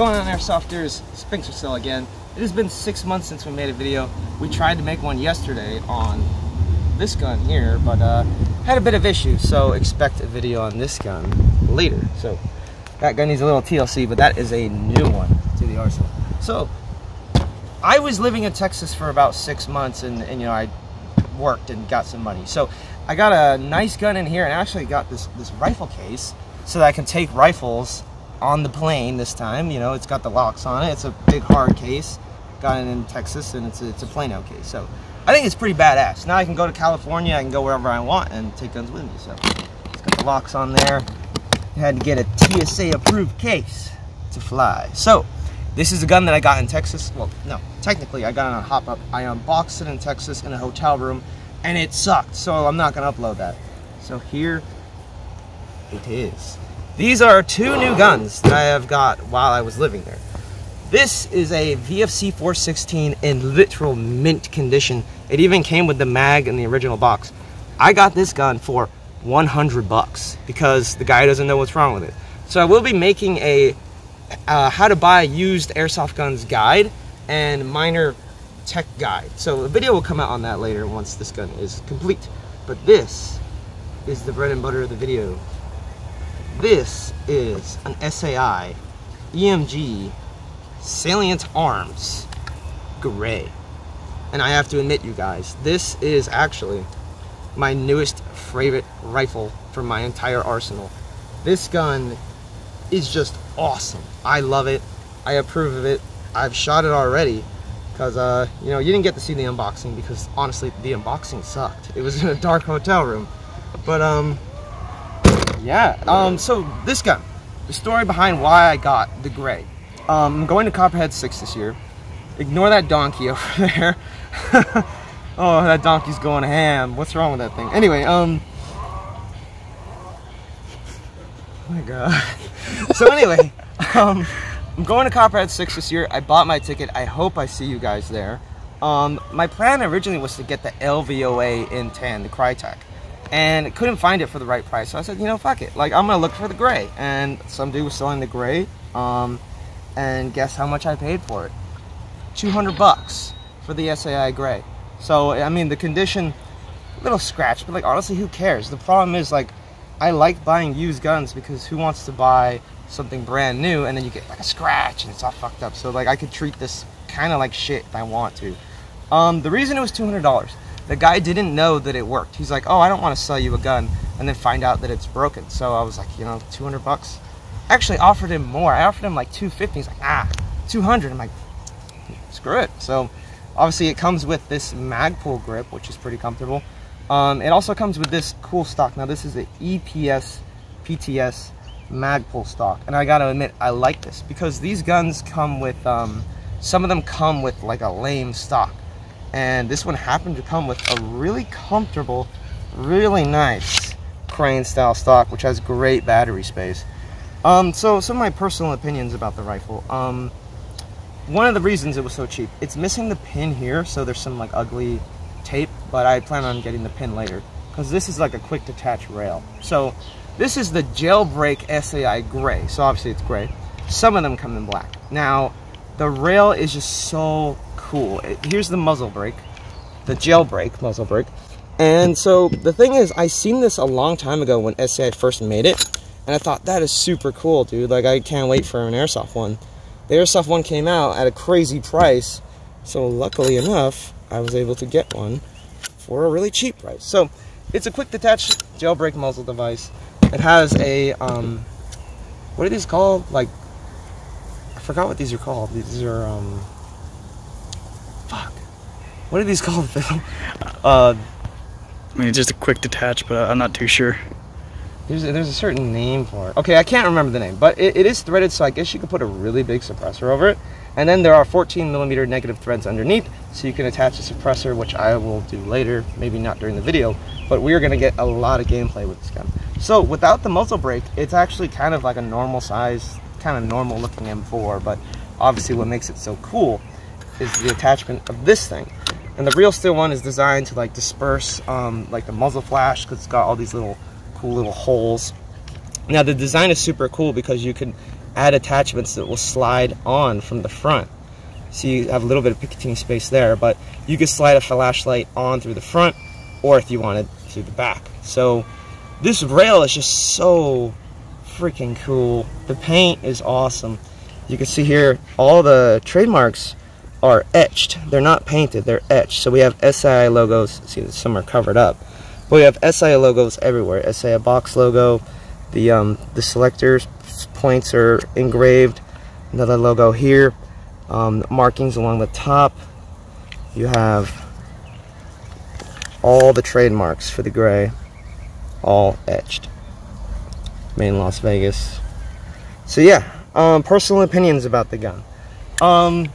going on airsofters? Spinxtercell again. It has been six months since we made a video. We tried to make one yesterday on this gun here, but uh, had a bit of issues, so expect a video on this gun later. So that gun needs a little TLC, but that is a new one to the arsenal. So I was living in Texas for about six months, and, and you know I worked and got some money. So I got a nice gun in here, and actually got this this rifle case so that I can take rifles on the plane this time. You know, it's got the locks on it. It's a big hard case. Got it in Texas, and it's a, it's a Plano case. So I think it's pretty badass. Now I can go to California. I can go wherever I want and take guns with me. So it's got the locks on there. Had to get a TSA approved case to fly. So this is a gun that I got in Texas. Well, no, technically I got it on a hop up. I unboxed it in Texas in a hotel room, and it sucked. So I'm not gonna upload that. So here it is. These are two new guns that I have got while I was living there. This is a VFC 416 in literal mint condition. It even came with the mag in the original box. I got this gun for 100 bucks because the guy doesn't know what's wrong with it. So I will be making a uh, how to buy used airsoft guns guide and minor tech guide. So a video will come out on that later once this gun is complete. But this is the bread and butter of the video. This is an SAI EMG Salient Arms Gray. And I have to admit, you guys, this is actually my newest favorite rifle from my entire arsenal. This gun is just awesome. I love it. I approve of it. I've shot it already because, uh, you know, you didn't get to see the unboxing because, honestly, the unboxing sucked. It was in a dark hotel room. But, um, yeah. Um, so this gun, the story behind why I got the gray. Um, I'm going to Copperhead 6 this year. Ignore that donkey over there. oh, that donkey's going ham. What's wrong with that thing? Anyway, um... Oh my god. so anyway, um, I'm going to Copperhead 6 this year. I bought my ticket. I hope I see you guys there. Um, my plan originally was to get the LVOA in tan, the Krytac and couldn't find it for the right price. So I said, you know, fuck it. Like, I'm going to look for the gray. And some dude was selling the gray. Um, and guess how much I paid for it? 200 bucks for the SAI gray. So, I mean, the condition, a little scratch, but like, honestly, who cares? The problem is, like, I like buying used guns because who wants to buy something brand new and then you get like a scratch and it's all fucked up. So, like, I could treat this kind of like shit if I want to. Um, the reason it was $200 the guy didn't know that it worked. He's like, oh, I don't want to sell you a gun and then find out that it's broken. So I was like, you know, 200 bucks. I Actually offered him more. I offered him like 250. He's like, ah, 200. I'm like, screw it. So obviously it comes with this Magpul grip, which is pretty comfortable. Um, it also comes with this cool stock. Now this is the EPS PTS Magpul stock. And I gotta admit, I like this because these guns come with, um, some of them come with like a lame stock and this one happened to come with a really comfortable really nice crane style stock which has great battery space. Um, so some of my personal opinions about the rifle. Um, one of the reasons it was so cheap it's missing the pin here so there's some like ugly tape but I plan on getting the pin later because this is like a quick detach rail. So this is the jailbreak SAI gray so obviously it's gray. Some of them come in black. Now the rail is just so cool. Here's the muzzle brake, the jailbreak muzzle brake. And so the thing is, I seen this a long time ago when SAI first made it, and I thought that is super cool, dude. Like I can't wait for an airsoft one. The airsoft one came out at a crazy price, so luckily enough, I was able to get one for a really cheap price. So it's a quick detach jailbreak muzzle device. It has a um, what are these called? Like I forgot what these are called. These are um, what are these called, Phil? Uh, I mean, just a quick detach, but I'm not too sure. There's a, there's a certain name for it. Okay, I can't remember the name, but it, it is threaded, so I guess you could put a really big suppressor over it. And then there are 14 millimeter negative threads underneath, so you can attach a suppressor, which I will do later, maybe not during the video, but we are going to get a lot of gameplay with this gun. So without the muzzle brake, it's actually kind of like a normal size, kind of normal looking M4, but obviously what makes it so cool is the attachment of this thing. And the real steel one is designed to like disperse um, like the muzzle flash because it's got all these little cool little holes. Now the design is super cool because you can add attachments that will slide on from the front. So you have a little bit of Picatinny space there, but you can slide a flashlight on through the front or if you wanted through the back. So this rail is just so freaking cool. The paint is awesome. You can see here all the trademarks are etched. They're not painted, they're etched. So we have SAI logos. See, some are covered up. But we have SAI logos everywhere. SAI box logo. The um, the selectors points are engraved. Another logo here. Um, markings along the top. You have all the trademarks for the gray, all etched. Main Las Vegas. So yeah, um, personal opinions about the gun. Um,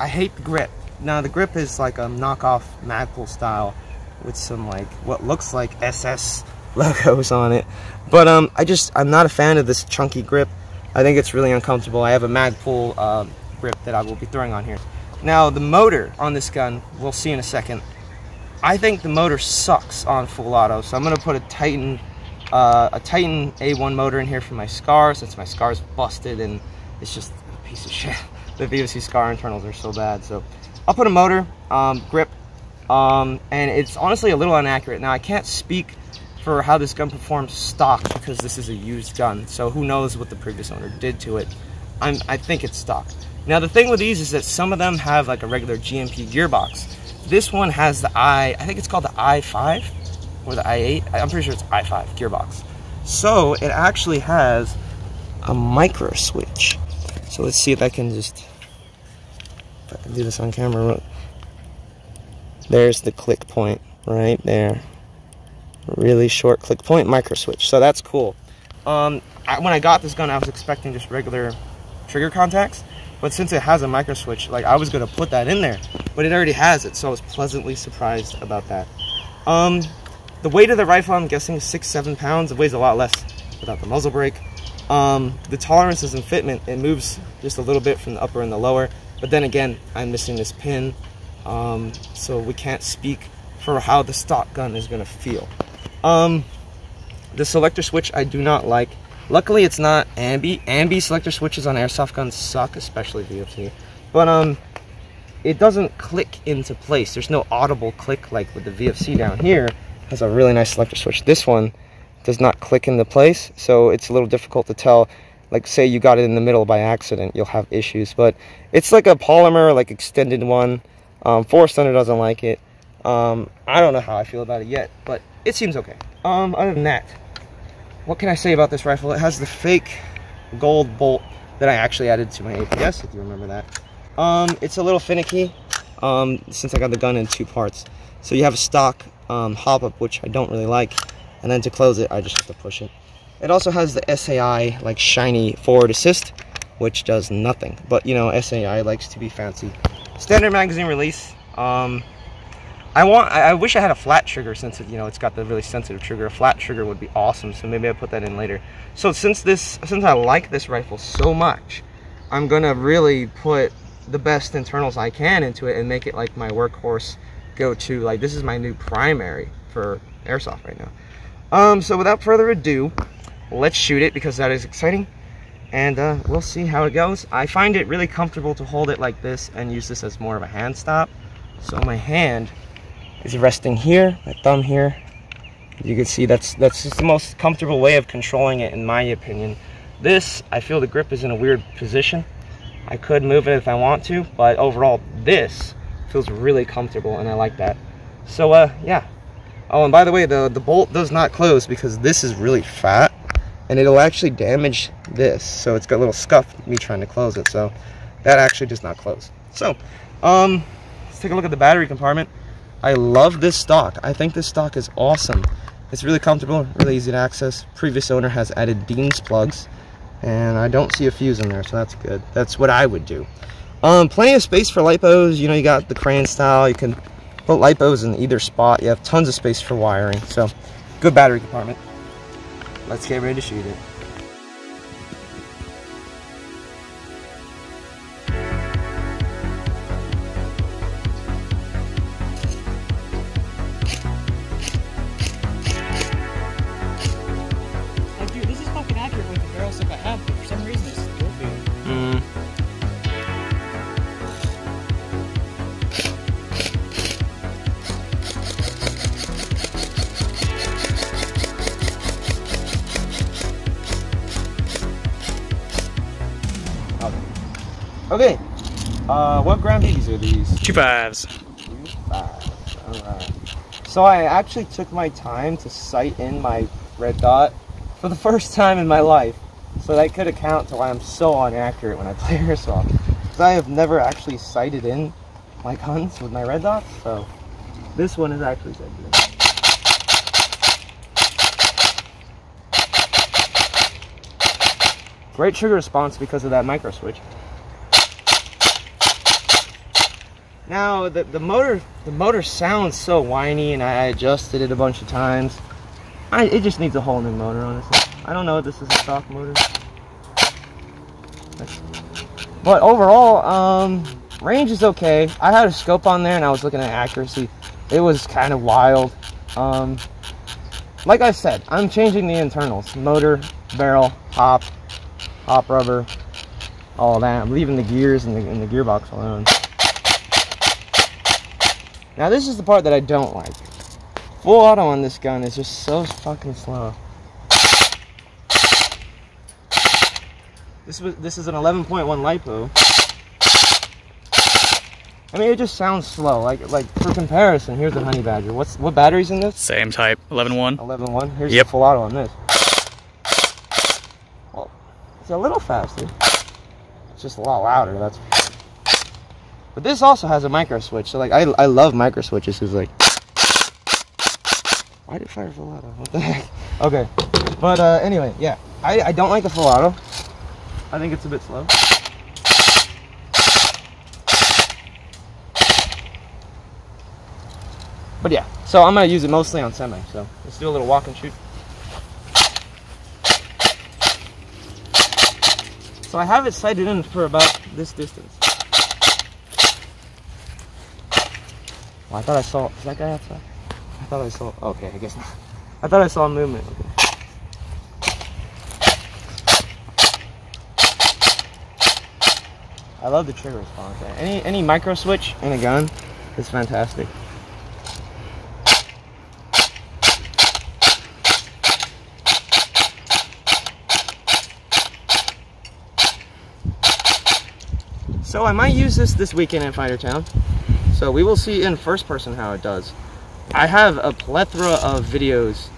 I hate the grip. Now the grip is like a knockoff Magpul style with some like what looks like SS logos on it. But um, I just I'm not a fan of this chunky grip. I think it's really uncomfortable. I have a Magpul um, grip that I will be throwing on here. Now the motor on this gun, we'll see in a second. I think the motor sucks on full auto, so I'm gonna put a Titan uh, a Titan A1 motor in here for my SCAR since my SCAR's busted and it's just a piece of shit. The VOC SCAR internals are so bad. So I'll put a motor, um, grip, um, and it's honestly a little inaccurate. Now I can't speak for how this gun performs stock because this is a used gun. So who knows what the previous owner did to it. I'm, I think it's stock. Now the thing with these is that some of them have like a regular G&P gearbox. This one has the i, I think it's called the i5 or the i8. I'm pretty sure it's i5 gearbox. So it actually has a micro switch. So let's see if I can just, if I can do this on camera. look. There's the click point right there. Really short click point micro switch. So that's cool. Um, I, when I got this gun, I was expecting just regular trigger contacts. But since it has a micro switch, like I was gonna put that in there, but it already has it, so I was pleasantly surprised about that. Um, the weight of the rifle, I'm guessing, six, seven pounds. It weighs a lot less without the muzzle brake. Um, the tolerances and fitment, it moves just a little bit from the upper and the lower. But then again, I'm missing this pin, um, so we can't speak for how the stock gun is going to feel. Um, the selector switch I do not like. Luckily, it's not ambi. Ambi selector switches on airsoft guns suck, especially VFC. But um, it doesn't click into place. There's no audible click like with the VFC down here has a really nice selector switch. This one does not click into place, so it's a little difficult to tell. Like say you got it in the middle by accident, you'll have issues. But it's like a polymer, like extended one. Um, Forest Thunder doesn't like it. Um, I don't know how I feel about it yet, but it seems okay. Um, other than that, what can I say about this rifle? It has the fake gold bolt that I actually added to my APS, if you remember that. Um, it's a little finicky um, since I got the gun in two parts. So you have a stock um, hop up, which I don't really like. And then to close it, I just have to push it. It also has the SAI, like shiny forward assist, which does nothing. But you know, SAI likes to be fancy. Standard magazine release. Um, I want, I, I wish I had a flat trigger since it, you know, it's got the really sensitive trigger. A flat trigger would be awesome, so maybe I'll put that in later. So since this, since I like this rifle so much, I'm gonna really put the best internals I can into it and make it like my workhorse go to. Like this is my new primary for airsoft right now. Um, so without further ado, let's shoot it because that is exciting. And uh, we'll see how it goes. I find it really comfortable to hold it like this and use this as more of a hand stop. So my hand is resting here, my thumb here. You can see that's that's just the most comfortable way of controlling it in my opinion. This, I feel the grip is in a weird position. I could move it if I want to, but overall this feels really comfortable and I like that. So uh, yeah. Oh, and by the way, the, the bolt does not close because this is really fat and it'll actually damage this. So it's got a little scuff me trying to close it. So that actually does not close. So um, let's take a look at the battery compartment. I love this stock. I think this stock is awesome. It's really comfortable, really easy to access. Previous owner has added Dean's plugs and I don't see a fuse in there, so that's good. That's what I would do. Um, plenty of space for lipos. You know, you got the crane style. You can put lipos in either spot. You have tons of space for wiring. So, good battery compartment. Let's get ready to shoot Okay. Uh, what ground BBs are these? Two fives. Two five. Alright. So I actually took my time to sight in my red dot for the first time in my life. So that could account to why I'm so inaccurate when I play airsoft. Because I have never actually sighted in my guns with my red dots. So this one is actually sighted in. Great trigger response because of that micro switch. Now the, the motor the motor sounds so whiny and I adjusted it a bunch of times. I, it just needs a whole new motor honestly. I don't know if this is a stock motor. But overall, um, range is okay. I had a scope on there and I was looking at accuracy. It was kind of wild. Um, like I said, I'm changing the internals. Motor, barrel, hop, hop rubber, all that. I'm leaving the gears and the, and the gearbox alone. Now this is the part that I don't like. Full auto on this gun is just so fucking slow. This was this is an 11.1 lipo. I mean, it just sounds slow. Like like for comparison, here's a Honey Badger. What's what batteries in this? Same type. 11.1. 11.1. Here's Yep. the full auto on this. Well, it's a little faster. It's just a lot louder. That's. But this also has a micro switch. So like I I love micro switches. Cause like. Why did fire full auto? What the heck? Okay, but uh, anyway, yeah, I I don't like the full auto. I think it's a bit slow. But yeah, so I'm gonna use it mostly on semi. So let's do a little walk and shoot. So I have it sighted in for about this distance. Oh, I thought I saw. Is that guy outside? I thought I saw. Okay, I guess not. I thought I saw movement. Okay. I love the trigger response. Any any micro switch in a gun is fantastic. So I might use this this weekend in Fighter Town. So we will see in first person how it does. I have a plethora of videos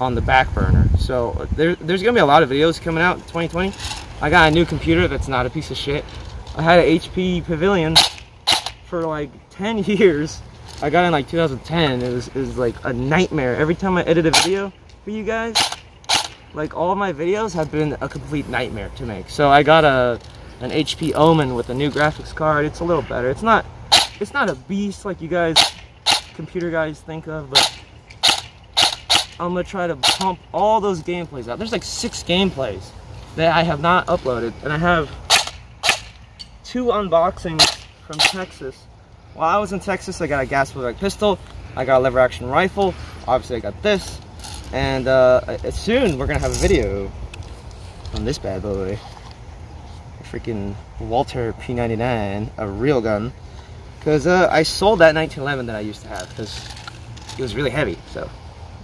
on the back burner. So uh, there, there's gonna be a lot of videos coming out in 2020. I got a new computer that's not a piece of shit. I had an HP Pavilion for like 10 years. I got it in like 2010. It was, it was like a nightmare. Every time I edit a video for you guys, like all my videos have been a complete nightmare to make. So I got a an HP Omen with a new graphics card. It's a little better. It's not it's not a beast like you guys computer guys think of, but I'm gonna try to pump all those gameplays out. There's like six gameplays that I have not uploaded, and I have two unboxings from Texas. While I was in Texas, I got a gas pistol, I got a lever action rifle, obviously I got this, and uh, soon we're gonna have a video on this bad boy. A freaking Walther P99, a real gun. Because uh, I sold that 1911 that I used to have because it was really heavy, so,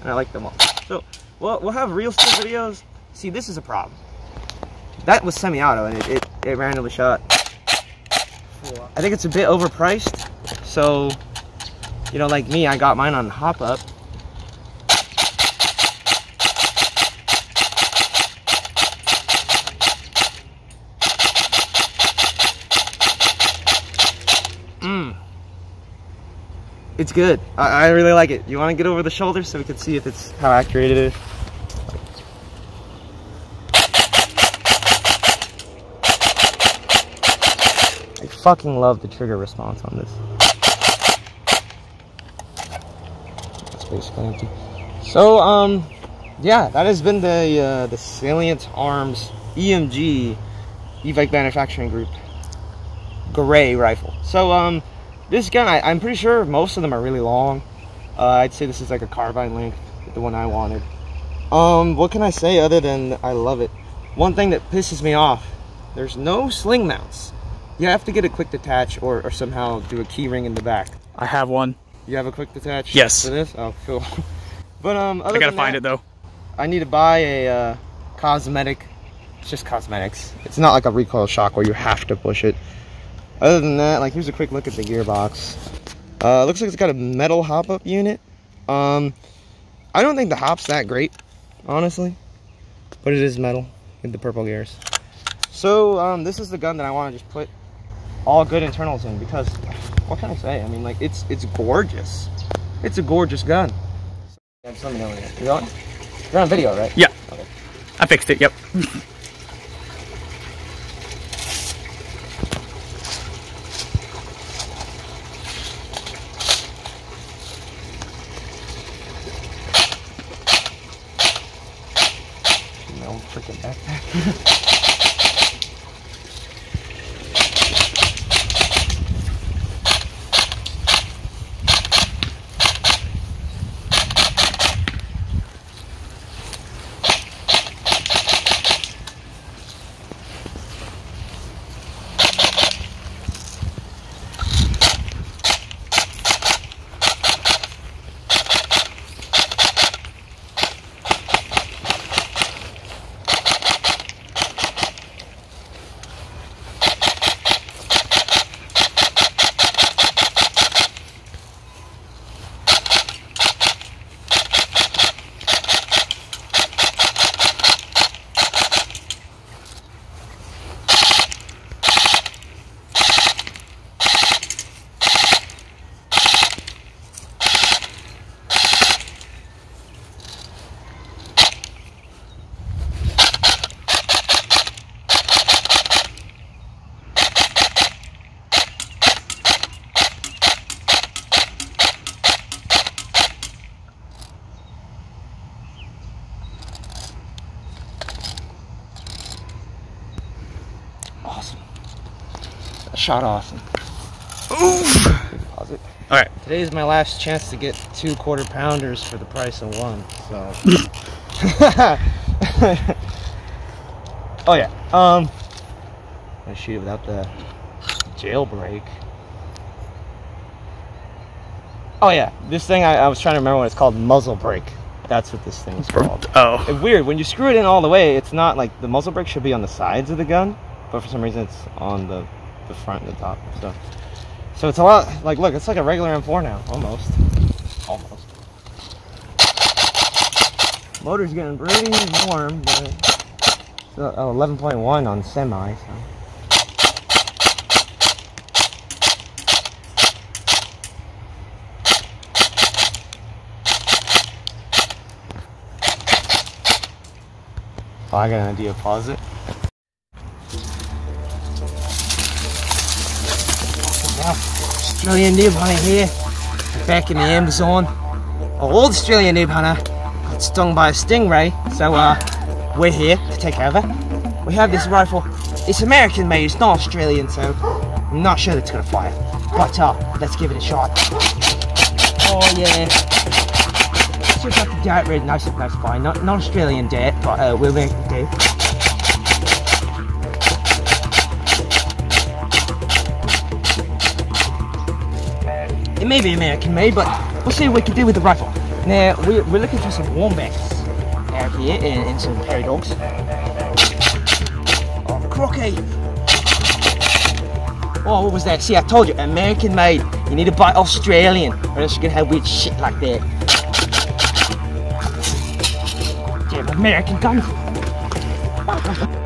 and I like them all. So, we'll, we'll have real still videos. See, this is a problem. That was semi-auto and it, it, it randomly shot. I think it's a bit overpriced, so, you know, like me, I got mine on hop up. Mmm. It's good. I, I really like it. You want to get over the shoulder so we can see if it's how accurate it is? I fucking love the trigger response on this. That's basically empty. So, um, yeah, that has been the uh, the Salient Arms EMG Evike Manufacturing Group gray rifle. So, um, this gun, I, I'm pretty sure most of them are really long. Uh, I'd say this is like a carbine length, the one I wanted. Um, what can I say other than I love it? One thing that pisses me off, there's no sling mounts. You have to get a quick detach or, or somehow do a key ring in the back. I have one. You have a quick detach? Yes. For this? Oh, cool. but, um, I gotta find it though. I need to buy a uh, cosmetic. It's just cosmetics. It's not like a recoil shock where you have to push it. Other than that, like here's a quick look at the gearbox. Uh, looks like it's got a metal hop up unit. Um, I don't think the hop's that great, honestly, but it is metal with the purple gears. So um, this is the gun that I want to just put all good internals in because what can I say? I mean, like it's it's gorgeous. It's a gorgeous gun. Let me know you're on. You're on video, right? Yeah. Okay. I fixed it. Yep. My old freaking backpack. Awesome. That shot awesome. Pause it. All right. Today is my last chance to get two quarter pounders for the price of one. So. oh yeah. Um. I shoot it without the jailbreak. Oh yeah, this thing I, I was trying to remember what it's called. Muzzle brake. That's what this thing's called. Oh. It's weird when you screw it in all the way. It's not like the muzzle brake should be on the sides of the gun, but for some reason it's on the the front and the top. So, so it's a lot like look, it's like a regular M4 now, almost, almost. Motor's getting pretty warm, but it's uh, 11.1 on semi. So. Oh, I got an idea. Pause it. Australian nib hunter here, back in the Amazon. Old Australian nib hunter got stung by a stingray, so uh, we're here to take over. We have this rifle. It's American made, it's not Australian, so I'm not sure that it's gonna fire. But uh, let's give it a shot. Oh yeah. It's like the dirt red, nice, and nice fine. Not, not Australian dirt, but uh, we'll make it do. It may be American made, but we'll see what we can do with the rifle. Now, we're, we're looking for some wombats out here and, and some prairie dogs. Oh, crocky! Oh, what was that? See, I told you, American made. You need to buy Australian, or else you're gonna have weird shit like that. Damn American gun.